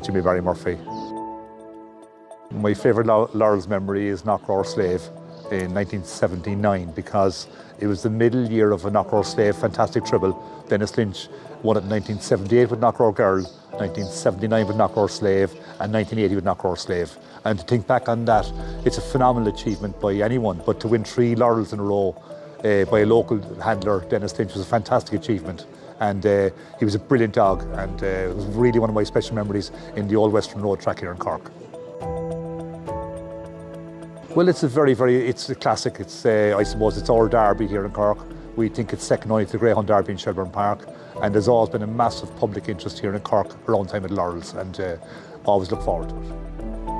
Jimmy Barry Murphy. My favourite Laurels memory is Knockrour Slave in 1979 because it was the middle year of a Knockrour Slave fantastic treble. Dennis Lynch won it in 1978 with Knockrour Girl, 1979 with Knockrour Slave, and 1980 with Knockrour Slave. And to think back on that, it's a phenomenal achievement by anyone, but to win three laurels in a row uh, by a local handler, Dennis Lynch, was a fantastic achievement. And uh, he was a brilliant dog, and uh, it was really one of my special memories in the Old Western Road track here in Cork. Well, it's a very, very, it's a classic. It's, uh, I suppose, it's our derby here in Cork. We think it's second only to the Greyhound Derby in Shelbourne Park. And there's always been a massive public interest here in Cork around time at Laurels, and uh, always look forward to it.